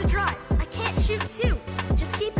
to drive. I can't shoot too. Just keep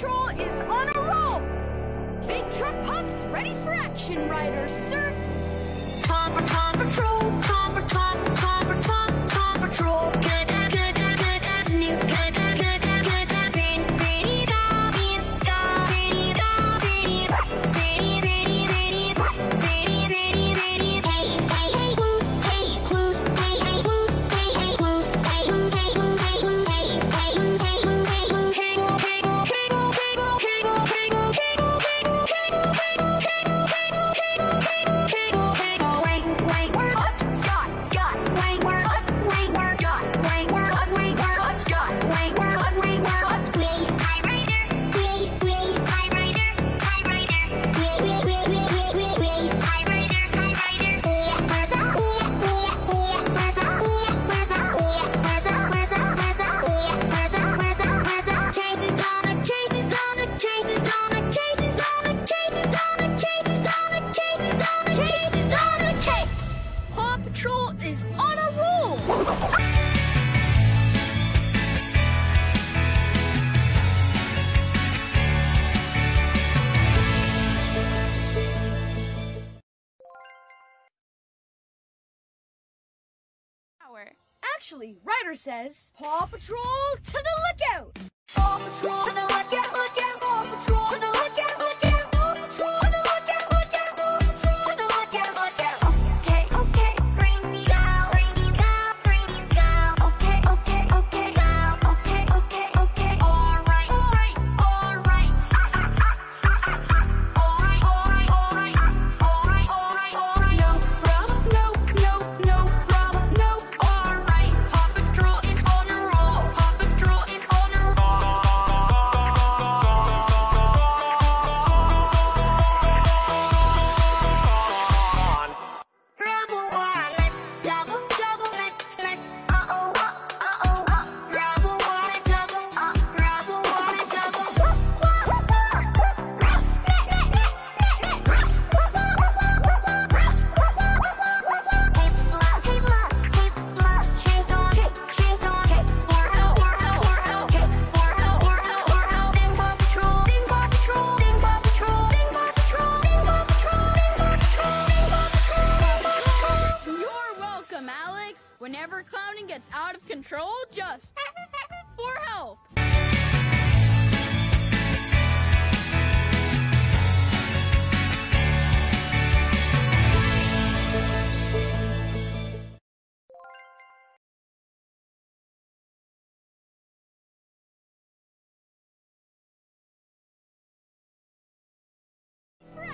Patrol is on a roll! Big truck pups ready for action, riders, sir! Paw Patrol, Paw Patrol! Actually, Ryder says, Paw Patrol to the lookout! Paw Patrol to the lookout!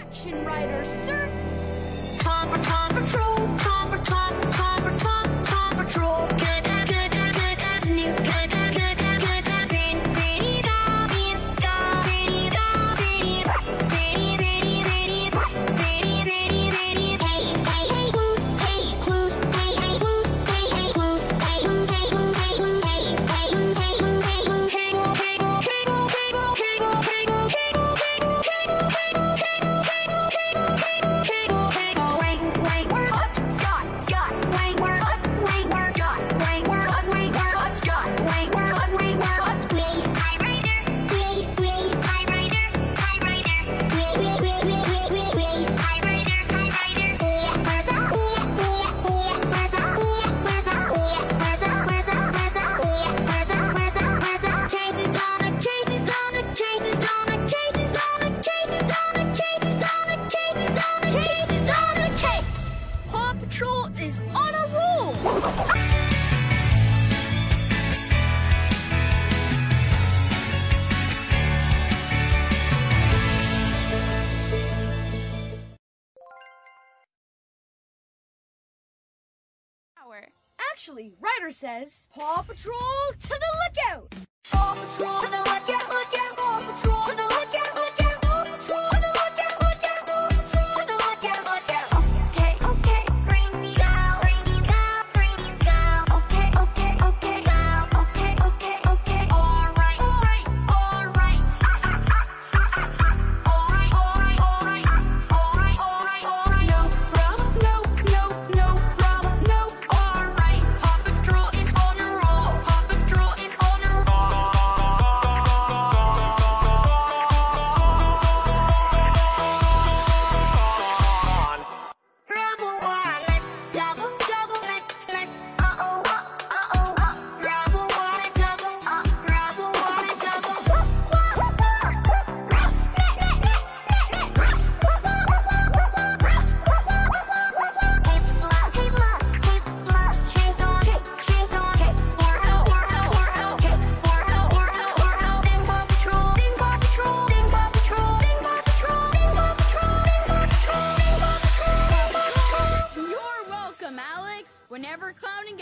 action Ryder, sir. Tom, Tom Patrol, Tom, Tom, Tom. power. Actually, Ryder says, Paw Patrol to the lookout! Paw Patrol to the lookout, lookout!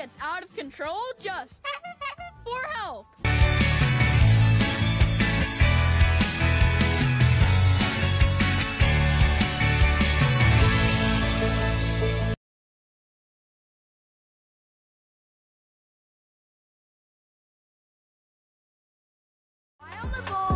gets out of control, just for help. On the ball.